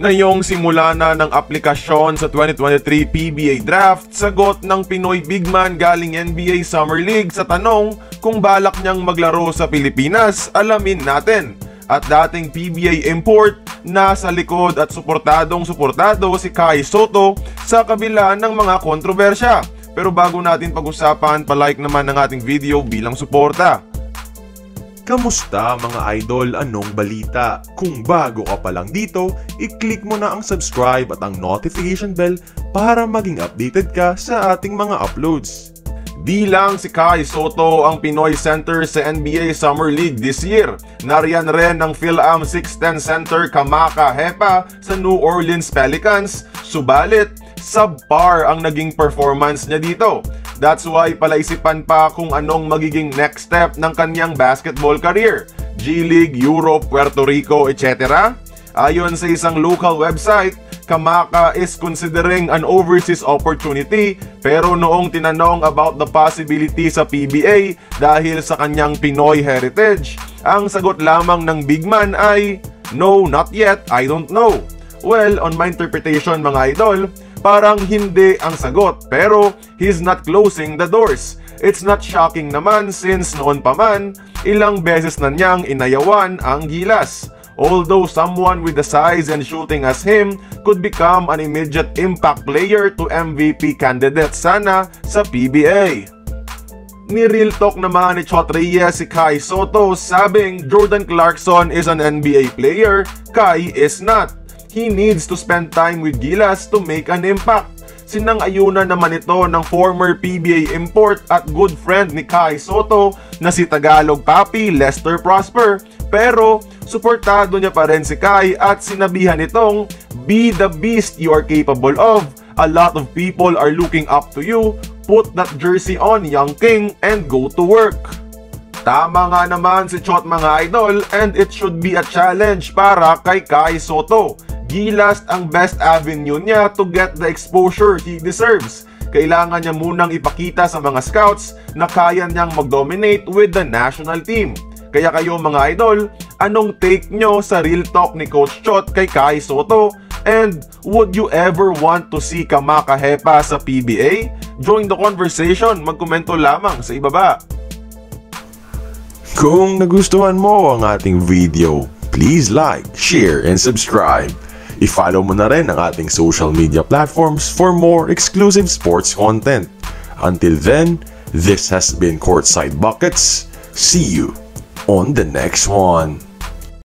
Ngayong simula na ng aplikasyon sa 2023 PBA Draft, sagot ng Pinoy bigman galing NBA Summer League sa tanong kung balak niyang maglaro sa Pilipinas, alamin natin. At dating PBA import, nasa likod at suportadong suportado si Kai Soto sa kabila ng mga kontrobersya. Pero bago natin pag-usapan, palike naman ng ating video bilang suporta. Kamusta mga idol? Anong balita? Kung bago ka pa lang dito, i-click mo na ang subscribe at ang notification bell para maging updated ka sa ating mga uploads. Di lang si Kai Soto ang Pinoy center sa NBA Summer League this year. Nariyan rin ang PhilAm 610 center Kamaka Hepa sa New Orleans Pelicans. Subalit, subpar ang naging performance niya dito. That's why palaisipan pa kung anong magiging next step ng kanyang basketball career. G-League, Europe, Puerto Rico, etc. Ayon sa isang local website, Kamaka is considering an overseas opportunity pero noong tinanong about the possibility sa PBA dahil sa kanyang Pinoy heritage, ang sagot lamang ng big man ay, No, not yet, I don't know. Well, on my interpretation mga idol, parang hindi ang sagot pero he's not closing the doors. It's not shocking naman since noon pa man, ilang beses na niyang inayawan ang gilas. Although someone with the size and shooting as him could become an immediate impact player to MVP candidate sana sa PBA. Ni Real Talk naman ni Chot Reyes si Kai Soto sabing Jordan Clarkson is an NBA player, Kai is not he needs to spend time with Gilas to make an impact. Sinang-ayunan naman ito ng former PBA import at good friend ni Kai Soto na si Tagalog Papi Lester Prosper. Pero suportado niya pa rin si Kai at sinabihan itong Be the beast you are capable of. A lot of people are looking up to you. Put that jersey on, young king, and go to work. Tama nga naman si Chot mga idol and it should be a challenge para kay Kai Soto. Gilas ang best avenue niya to get the exposure he deserves. Kailangan niya munang ipakita sa mga scouts na kaya niyang mag-dominate with the national team. Kaya kayo mga idol, anong take nyo sa real talk ni Coach Chot kay Kai Soto? And would you ever want to see Kamaka Hepa sa PBA? Join the conversation, magkomento lamang sa ibaba. Kung nagustuhan mo ang ating video, please like, share, and subscribe. I-follow mo na rin ang ating social media platforms for more exclusive sports content. Until then, this has been Courtside Buckets. See you on the next one.